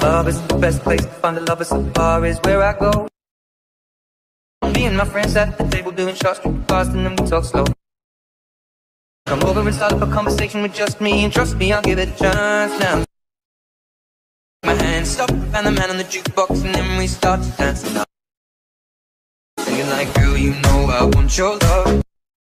Love is the best place to find a lover, so the bar is where I go. Me and my friends at the table doing shots, drinking fast, and then we talk slow. Come over and start up a conversation with just me, and trust me, I'll give it a chance now. My hands stop, and the man on the jukebox, and then we start to dance. Singing like, girl, you know I want your love.